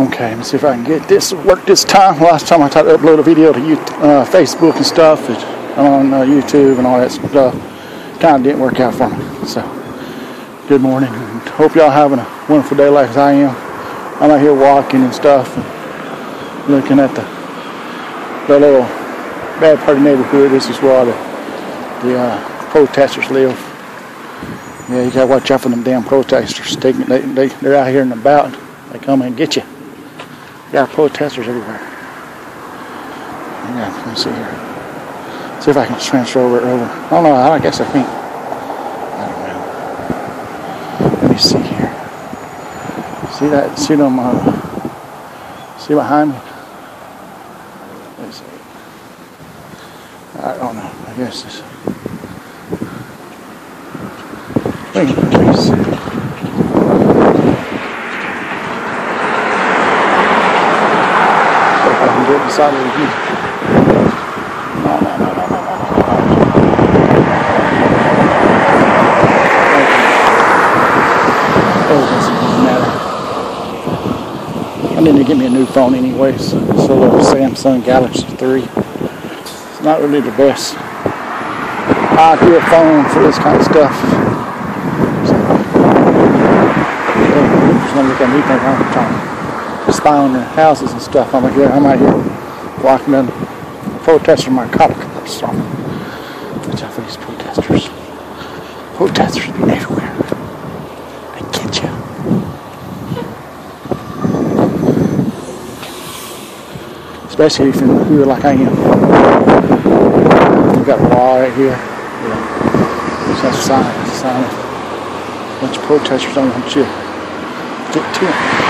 Okay, let me see if I can get this work this time. Last time I tried to upload a video to you, uh, Facebook and stuff and on uh, YouTube and all that stuff. Kind of didn't work out for me. So, good morning. Hope y'all having a wonderful day like as I am. I'm out here walking and stuff and looking at the, the little bad part of the neighborhood. This is where the, the uh, protesters live. Yeah, you gotta watch out for them damn protesters. Taking, they, they, they're out here and about. They come and get you. Got protesters everywhere. Yeah, let me see here. See if I can transfer over it over. I don't know. I guess I can't. I don't know. Let me see here. See that? See them? Uh, see behind me? Let's see. I don't know. I guess this. Wait, let me see. I need to get me a new phone anyways. It's a little Samsung Galaxy 3. It's not really the best ideal phone for this kind of stuff. So, yeah, just gonna look at me think on their houses and stuff. I'm out here, I'm out here walking in protesting my cop car. So, watch out for these protesters. Protesters be everywhere. They get you. Especially if you're like I am. You got a wall right here. Yeah. It's a sign. It's a sign. A bunch of protesters don't want you to get to.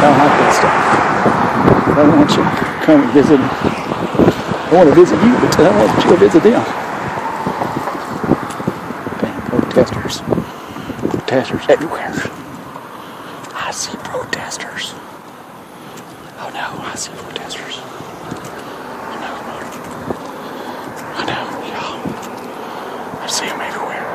Don't like that stuff. They want you to come and visit. They want to visit you, but they don't want you to visit them. Dang, protesters. Protesters everywhere. I see protesters. Oh no, I see protesters. I know. I know, y'all. I see them everywhere.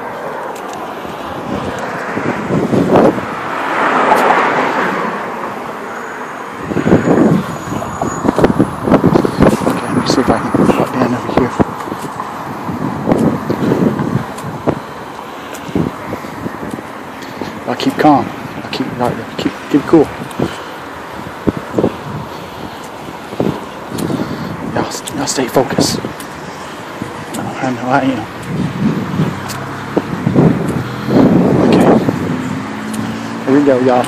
Okay, let me see if I can walk down over here. I'll keep calm. I'll keep, I'll keep, keep cool. Y'all, y'all stay focused. I know I am. Okay. Here we go, y'all.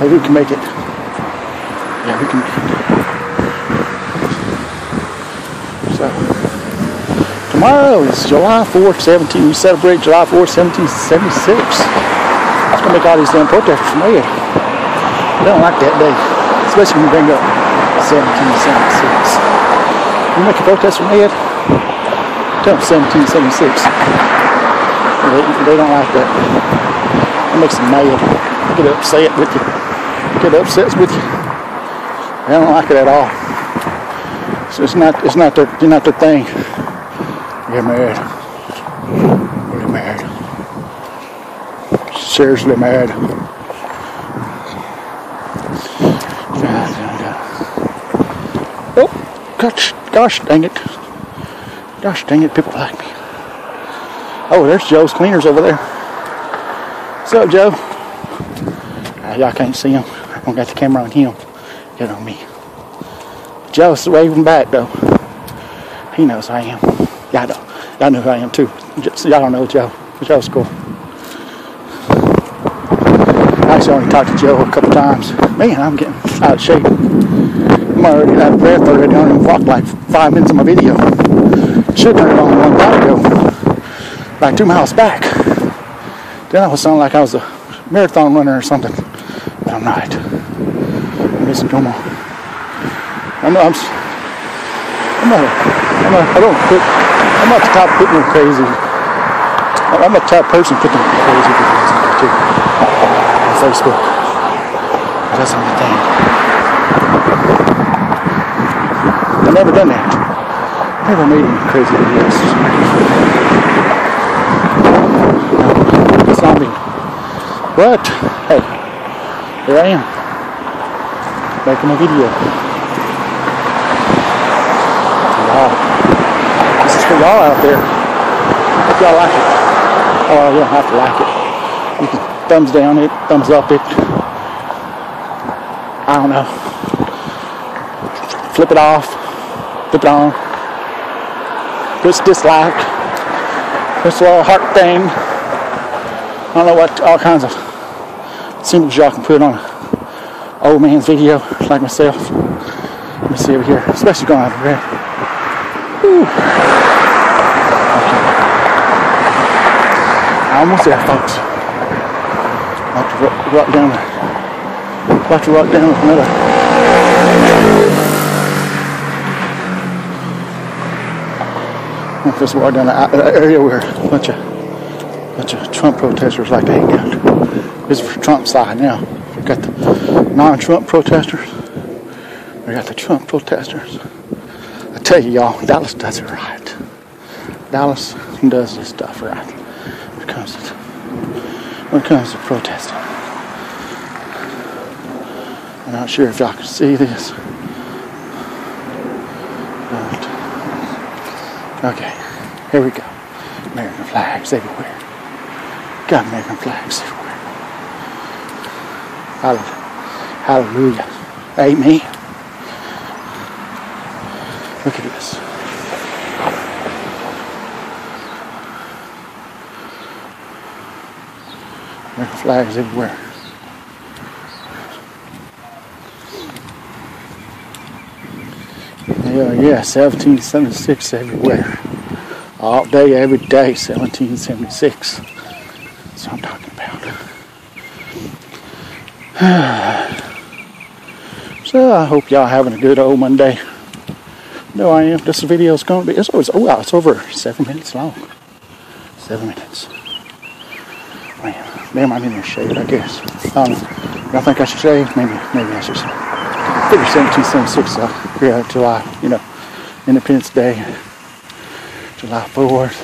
Maybe we can make it. Yeah, we can make it. So, tomorrow is July 4th, 17. We celebrate July 4th, 1776. It's gonna make all these damn protesters mad. They don't like that day, especially when you bring up 1776. You make a protester mad? Tell them 1776. They, they don't like that. It makes them mad. Get upset with you. Get upset with you. They don't like it at all. So it's not it's not their not their thing. Get mad. Really mad. Seriously mad. Oh, gosh, gosh dang it. Gosh dang it, people like me. Oh, there's Joe's Cleaners over there. What's up, Joe? Uh, y'all can't see him. I don't got the camera on him. Get on me. Joe's waving back, though. He knows I am. Y'all y'all know who I am, too. Y'all don't know Joe. Joe's cool. I actually only talked to Joe a couple times. Man, I'm getting out of shape. I'm already out of breath already. I don't even walk like five minutes of my video. Should have done it on long time ago. Like two miles back. Then I was sounding like I was a marathon runner or something. But I'm not. I'm just normal. I'm I'm, not, I'm not, I don't put, I'm not the type of putting them crazy. I'm I'm the type of person putting crazy videos on too. On Facebook. That's my thing. I've never done that. Never made any crazy videos. It's not. But, hey, Here I am. Making a video. Wow. This is for y'all out there. Hope y'all like it. Oh, you don't have to like it. You can thumbs down it, thumbs up it. I don't know. Flip it off, flip it on. Push dislike. Push little heart thing. I don't know what, all kinds of symbols y'all can put on old man's video like myself. Let me see over here, especially going out of. Whew. Almost there, folks. About to walk, walk down about to walk down with another. If this down the area where a bunch of bunch of Trump protesters like to hang out. This is for Trump side now. We got the non-Trump protesters. We got the Trump protesters. I tell you, y'all, Dallas does it right. Dallas does this stuff right comes to when it comes to protesting. I'm not sure if y'all can see this. But, okay, here we go. American flags everywhere. Got American flags everywhere. Hallelujah. Amen. Look at this. American flags everywhere. Yeah, yeah, 1776 everywhere. All day, every day, 1776. That's what I'm talking about. so I hope y'all having a good old Monday. No, I am. This video is going to be. It's always. Oh wow, it's over seven minutes long. Seven minutes. Damn, I'm in the shade. I guess. Um, y'all think I should shave? Maybe. Maybe I should. Figure 1776. Uh, yeah, July. You know, Independence Day. July 4th.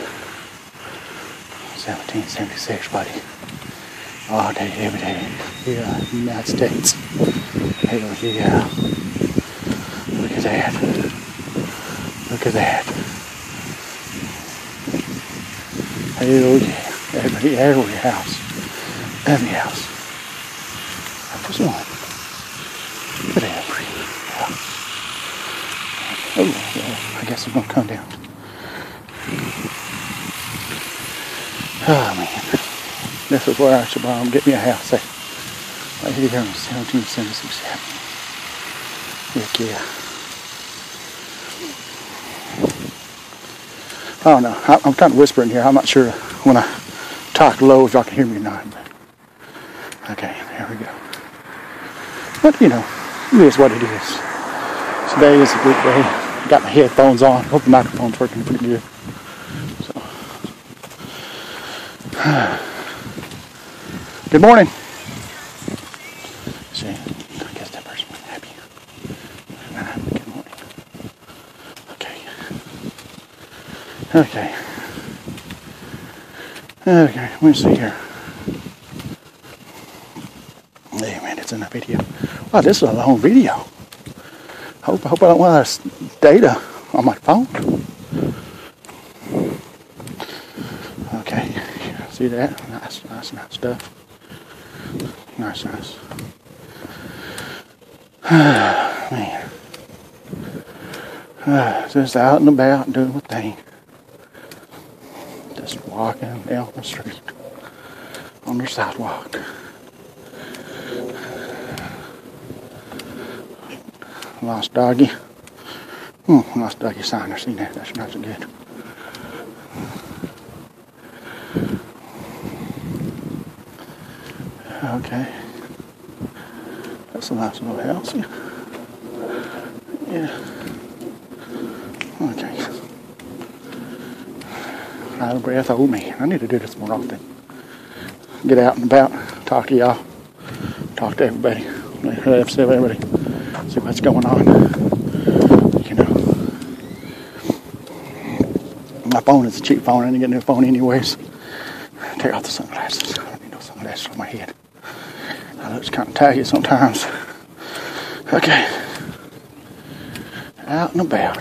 1776, buddy. All day, every day. Yeah, United States. Hell yeah. Look at that. Look at that. Hell yeah. Every, every house. Every house. That was one. But every house. Oh, well, I guess I'm gonna come down. Oh man. This is where I should um, get me a house. Hey, right here in 1776. Heck yeah. I don't know. I, I'm kind of whispering here. I'm not sure when I talk low if y'all can hear me or not. But okay, there we go. But you know, it is what it is. Today is a good day. Got my headphones on. Hope the microphone's working pretty good. So. Good morning. See, I guess that person happy. Good morning. Okay. Okay. Okay, let me see here. Hey man, it's in the video. Wow, this is a long video. Hope, hope I don't out of data on my phone. Okay, see that? Nice, nice, nice stuff. Nice, nice. Man. Just out and about doing my thing. Just walking down the street on the sidewalk. Lost doggy. Hmm, lost doggy sign. I seen that. That's not so good. Okay. That's a nice little house. Yeah. yeah. Okay. Out of breath. Oh man, I need to do this more often. Get out and about, talk to y'all, talk to everybody, see everybody, see what's going on. You know, my phone is a cheap phone. I didn't get a new phone anyways. Take off the sunglasses. I don't need no sunglasses on my head. I it's kind of tacky sometimes. Okay. Out and about.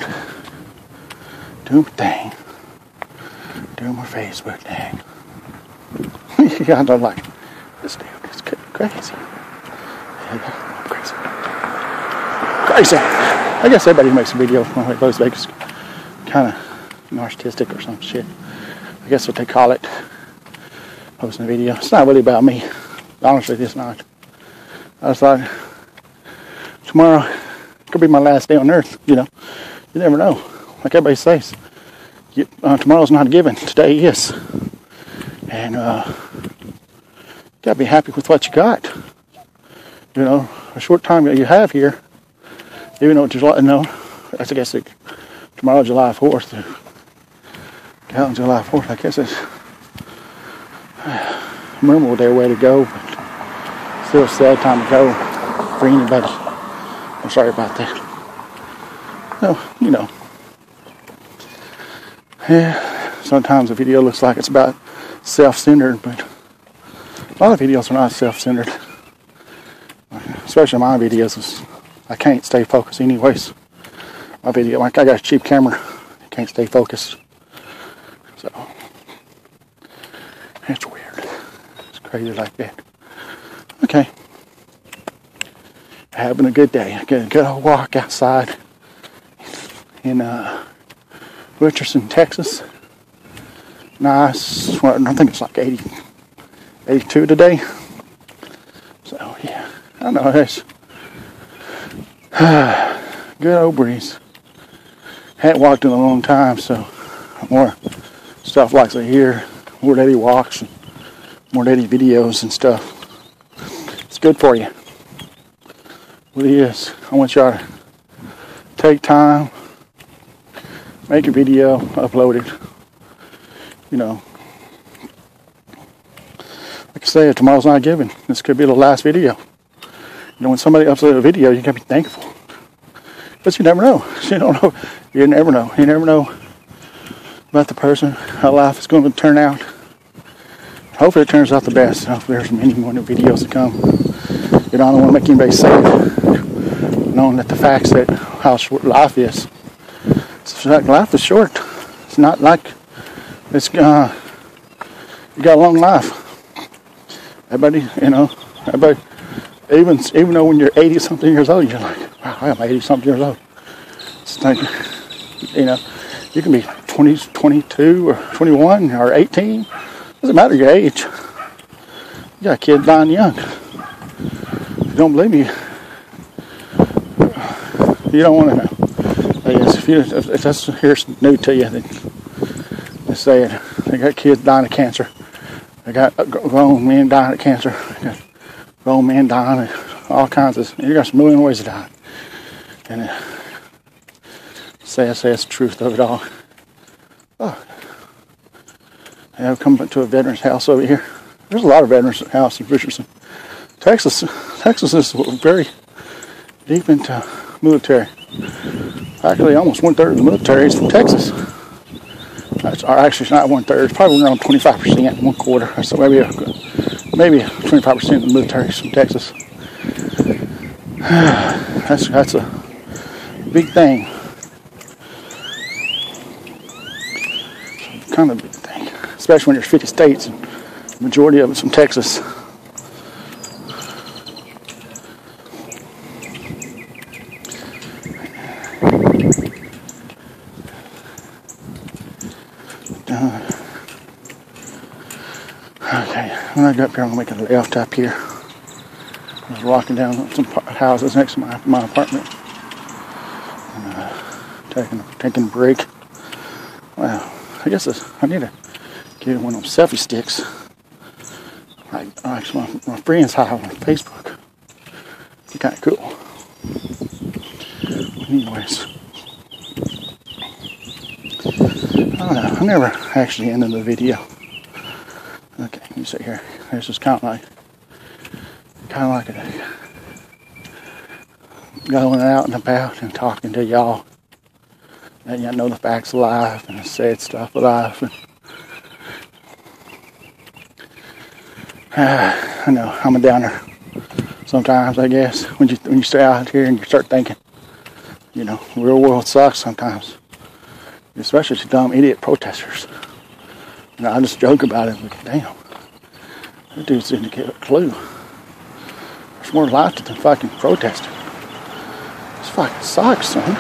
Doing my thing. Doing my Facebook thing. yeah, I don't like this dude. It's crazy. Crazy. I guess everybody makes a video when they post Vegas. Kind of narcissistic or some shit. I guess what they call it. Posting a video. It's not really about me. Honestly, it's not. I just thought tomorrow could be my last day on earth, you know. You never know. Like everybody says, you, uh, tomorrow's not given, today is. And uh, gotta be happy with what you got. You know, a short time that you have here, even though it's July, no, I guess it, tomorrow, July 4th, counting July 4th, I guess it's a memorable day way to go, but still a sad time to go for anybody. I'm sorry about that. No, you know. Yeah, sometimes a video looks like it's about self-centered, but a lot of videos are not self-centered. Especially my videos, I can't stay focused anyways. My video, like I got a cheap camera, I can't stay focused. So, it's weird. It's crazy like that. Okay. Having a good day. A good walk outside in uh, Richardson, Texas. Nice. Well, I think it's like 80, 82 today. So yeah, I know it's good old breeze. Hadn't walked in a long time, so more stuff like I hear, more daddy walks, and more daddy videos and stuff. It's good for you. What it is, I want y'all to take time, make a video, upload it. You know, like I say, tomorrow's not given. This could be the last video. You know, when somebody uploads a video, you gotta be thankful. But you never know. You don't know. You never know. You never know about the person, how life is going to turn out. Hopefully, it turns out the best. Hopefully, there's many more new videos to come. You know, I don't want to make anybody sad, knowing that the facts that how short life is. It's like life is short. It's not like it's uh, you got a long life. Everybody, you know, everybody, even even though when you're 80 something years old, you're like, wow, I'm 80 something years old. It's like, you know, you can be 20, 22 or 21 or 18. Doesn't matter your age. You got a kid dying young. You don't believe me, you don't want to know. I guess if, you, if that's here's new to you, then they say it. They got kids dying of cancer. They got uh, grown men dying of cancer. Grown men dying all kinds of. You got a million ways to die. And uh, it's the truth of it all. Oh. I've come to a veteran's house over here. There's a lot of veterans houses in Richardson. Texas, Texas is very deep into military. Actually, almost one third of the military is from Texas. That's actually it's not one third. It's probably around 25 percent, one quarter. So maybe a, maybe 25 percent of the military from Texas. That's that's a big thing. Kind of a big thing, especially when there's 50 states and majority of it's from Texas. Up here, I'm gonna make a left up here. I was walking down some houses next to my, my apartment, and, uh, taking taking a break. Wow, I guess I need to get one of them selfie sticks. Like, actually, my, my friends have on Facebook. It's kind of cool. Anyways, I don't know. I never actually ended the video. Okay, you see here. This is kind of like, kind of like a, going out and about and talking to y'all. And y'all know the facts of life and the sad stuff of life. And, uh, I know I'm a downer. Sometimes, I guess, when you when you stay out here and you start thinking, you know, real world sucks sometimes, especially to dumb idiot protesters. Know, I just joke about it, but damn, that dudes didn't get a clue. There's more life to than fucking protesting. This fucking sucks, son.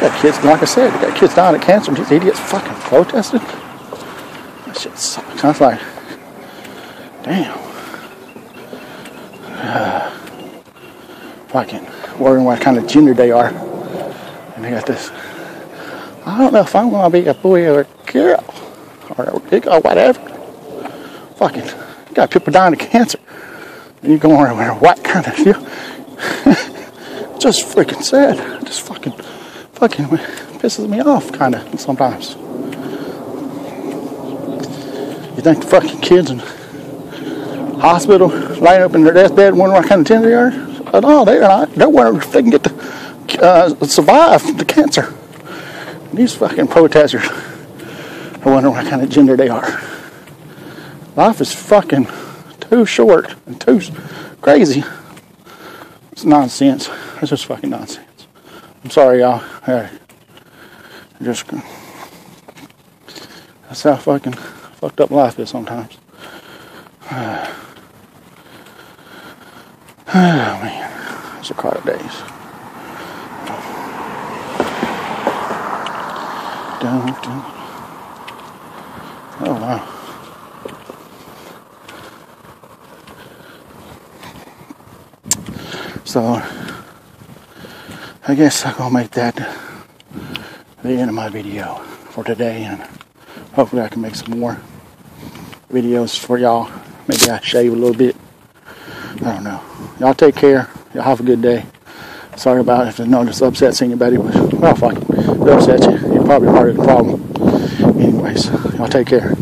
Got kids, like I said, got kids dying of cancer and these idiots fucking protesting. That shit sucks. I was like, damn. fucking wondering what kind of gender they are. And they got this. I don't know if I'm gonna be a boy or a girl or a or whatever. Fucking, you got people dying of cancer. And you're going around what kind of deal? Just freaking sad. Just fucking, fucking pisses me off, kind of sometimes. You think the fucking kids in hospital laying up in their deathbed wondering what kind of gender they are? Oh, no, they're not. They're wondering if they can get to uh, survive the cancer. These fucking protesters are wondering what kind of gender they are. Life is fucking too short and too crazy. It's nonsense. It's just fucking nonsense. I'm sorry, y'all. Hey, just that's how fucking fucked up life is sometimes. Oh man, it's a crowded days. Dun, dun. Oh wow. So I guess I'm gonna make that the end of my video for today and hopefully I can make some more videos for y'all. Maybe I shave a little bit. I don't know. Y'all take care. Y'all have a good day. Sorry about if know this upsets anybody, but well, fuck it. It upsets you. You're probably part of the problem. Anyways, y'all take care.